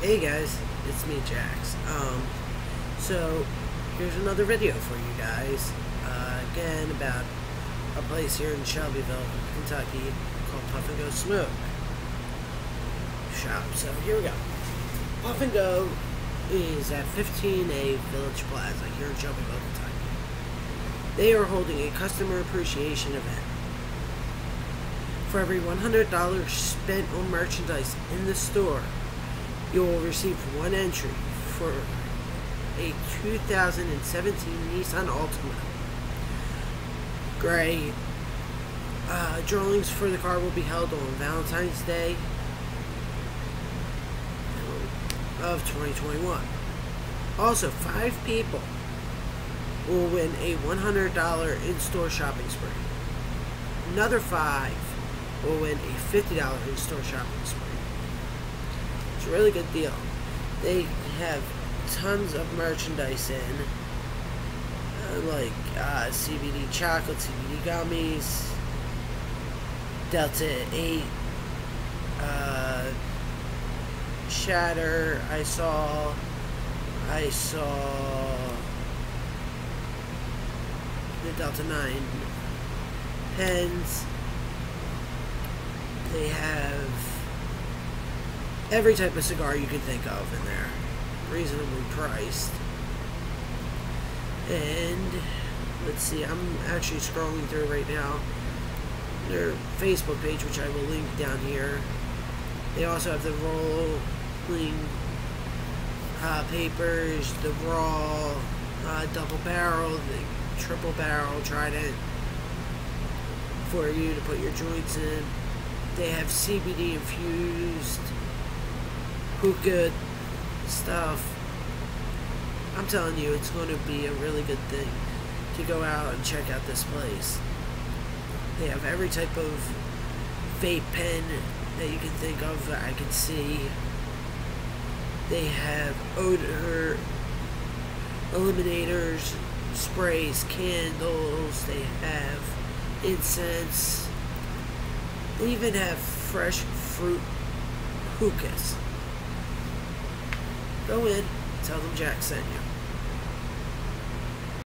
Hey guys, it's me Jax. Um, so here's another video for you guys. Uh, again about a place here in Shelbyville, Kentucky called Puff and Go Smoke Shop. So here we go. Puff and Go is at 15A Village Plaza here in Shelbyville, Kentucky. They are holding a customer appreciation event. For every $100 spent on merchandise in the store, you will receive one entry for a 2017 Nissan Altima Gray. Uh, drawings for the car will be held on Valentine's Day of 2021. Also, five people will win a $100 in-store shopping spree. Another five will win a $50 in-store shopping spree. It's a really good deal. They have tons of merchandise in, uh, like uh, CBD chocolate, CBD gummies, Delta 8, uh, Shatter, I saw, I saw the Delta 9 pens, they have every type of cigar you can think of in there. Reasonably priced. And let's see, I'm actually scrolling through right now their Facebook page, which I will link down here. They also have the rolling uh, papers, the raw uh, double barrel, the triple barrel trident for you to put your joints in. They have CBD infused hookah stuff. I'm telling you, it's going to be a really good thing to go out and check out this place. They have every type of vape pen that you can think of that I can see. They have odor eliminators, sprays, candles. They have incense. They even have fresh fruit hookahs. Go in, tell them Jack sent you.